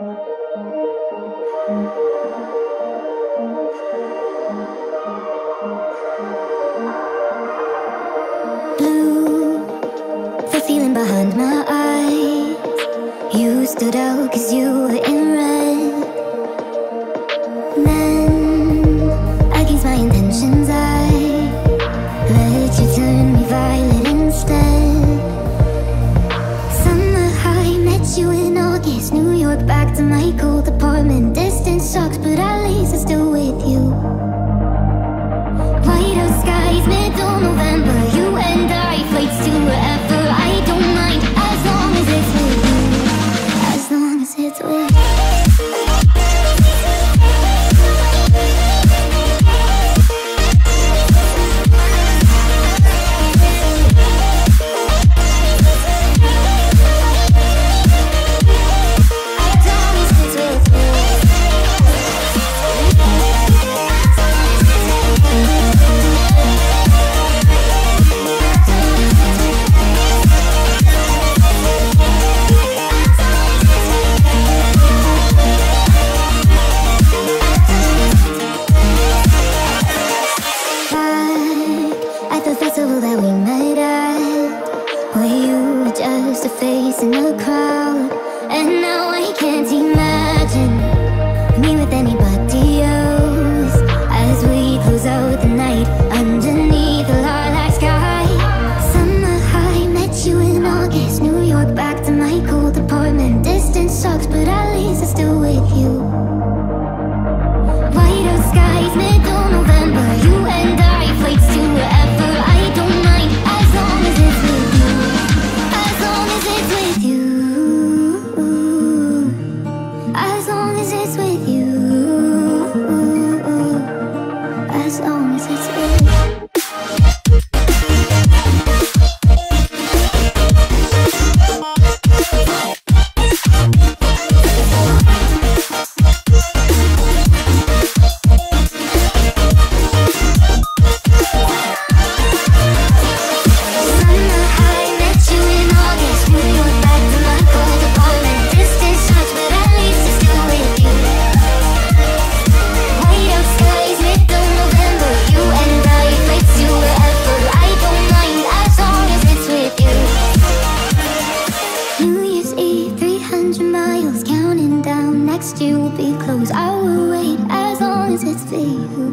Blue, the feeling behind my eyes. You stood out cause you were in. in my cold apartment. used to in the crowd, and now I still be close. I will wait as long as it's for.